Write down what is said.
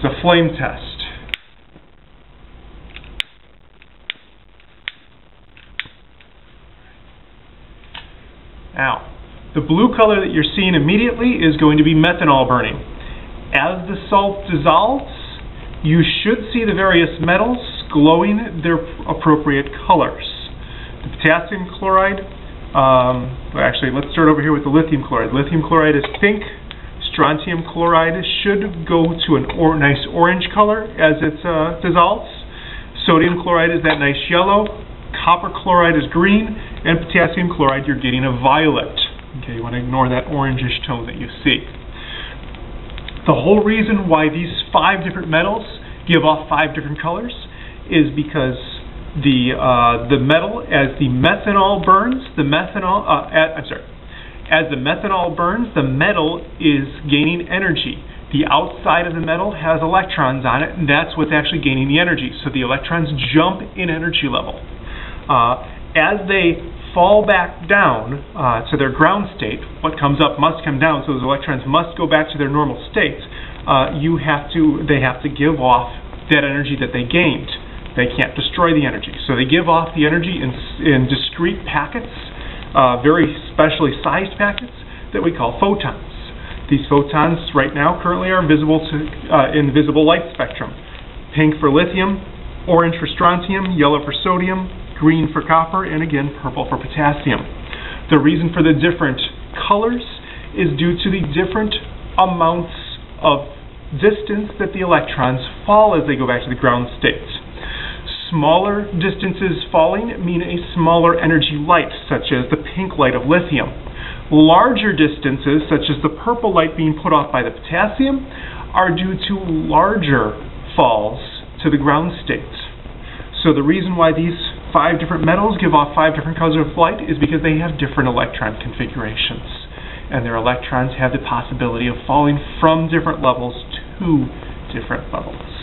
is a flame test. Now, the blue color that you're seeing immediately is going to be methanol burning. As the salt dissolves, you should see the various metals glowing their appropriate colors. The potassium chloride, um, actually, let's start over here with the lithium chloride. Lithium chloride is pink. Strontium chloride should go to a or nice orange color as it uh, dissolves. Sodium chloride is that nice yellow. Copper chloride is green. And potassium chloride, you're getting a violet. Okay, you want to ignore that orangish tone that you see. The whole reason why these five different metals give off five different colors is because the uh, the metal, as the methanol burns, the methanol, uh, at, I'm sorry, as the methanol burns, the metal is gaining energy. The outside of the metal has electrons on it, and that's what's actually gaining the energy. So the electrons jump in energy level. Uh, as they fall back down uh, to their ground state, what comes up must come down, so those electrons must go back to their normal states. Uh, you have to, they have to give off that energy that they gained. They can't destroy the energy, so they give off the energy in, in discrete packets, uh, very specially sized packets that we call photons. These photons right now currently are visible to uh, in visible light spectrum. Pink for lithium, orange for strontium, yellow for sodium, green for copper, and again, purple for potassium. The reason for the different colors is due to the different amounts of distance that the electrons fall as they go back to the ground state. Smaller distances falling mean a smaller energy light, such as the pink light of lithium. Larger distances, such as the purple light being put off by the potassium, are due to larger falls to the ground state. So the reason why these five different metals give off five different colors of light is because they have different electron configurations. And their electrons have the possibility of falling from different levels to different levels.